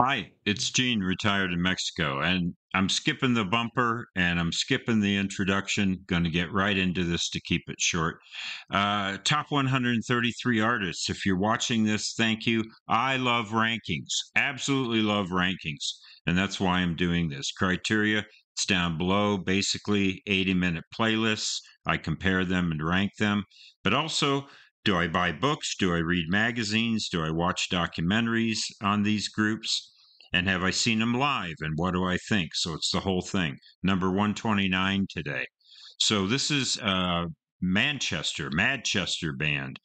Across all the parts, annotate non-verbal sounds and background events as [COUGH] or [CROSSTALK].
Hi, it's Gene, retired in Mexico, and I'm skipping the bumper and I'm skipping the introduction. Going to get right into this to keep it short. Uh, top 133 artists. If you're watching this, thank you. I love rankings, absolutely love rankings, and that's why I'm doing this. Criteria, it's down below, basically 80 minute playlists. I compare them and rank them, but also do I buy books? Do I read magazines? Do I watch documentaries on these groups? And have I seen them live? And what do I think? So it's the whole thing. Number 129 today. So this is uh, Manchester, Manchester band.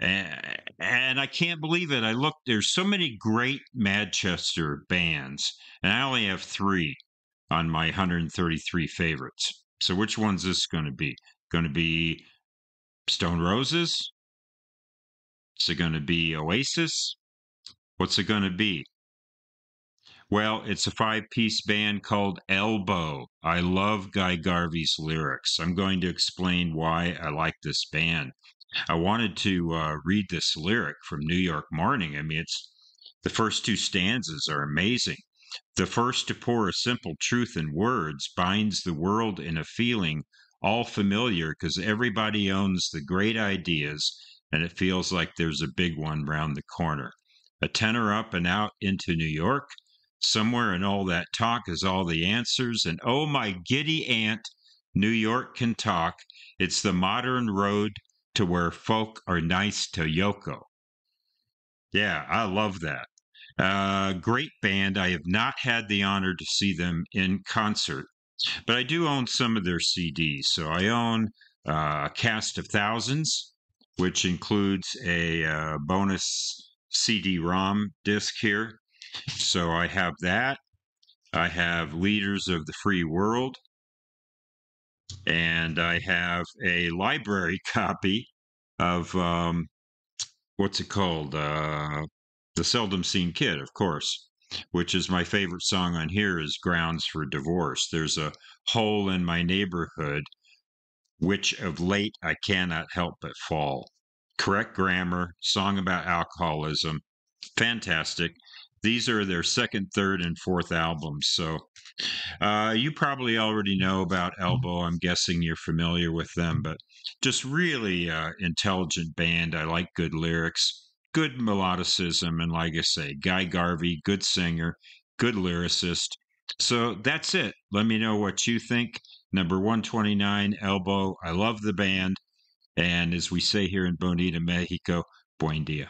And, I can't believe it. I looked, there's so many great Manchester bands, and I only have three on my 133 favorites. So which one's this going to be? Going to be Stone Roses? Is it going to be Oasis? What's it going to be? Well, it's a five piece band called Elbow. I love Guy Garvey's lyrics. I'm going to explain why I like this band. I wanted to uh, read this lyric from New York Morning. I mean, it's the first two stanzas are amazing. The first to pour a simple truth in words binds the world in a feeling all familiar because everybody owns the great ideas and it feels like there's a big one round the corner. A tenor up and out into New York Somewhere in all that talk is all the answers. And oh, my giddy aunt, New York can talk. It's the modern road to where folk are nice to Yoko. Yeah, I love that. Uh, great band. I have not had the honor to see them in concert, but I do own some of their CDs. So I own uh, a cast of thousands, which includes a uh, bonus CD ROM disc here. So I have that. I have Leaders of the Free World. And I have a library [LAUGHS] copy of um, what's it called? Uh, the Seldom Seen Kid, of course, which is my favorite song on here is Grounds for Divorce. There's a hole in my neighborhood, which of late I cannot help but fall. Correct grammar, song about alcoholism, fantastic. These are their second, third, and fourth albums. So uh, you probably already know about Elbow. I'm guessing you're familiar with them, but just really uh, intelligent band. I like good lyrics, good melodicism, and like I say, Guy Garvey, good singer, good lyricist. So that's it. Let me know what you think. Number 129, Elbow. I love the band. And as we say here in Bonita, Mexico, buen dia.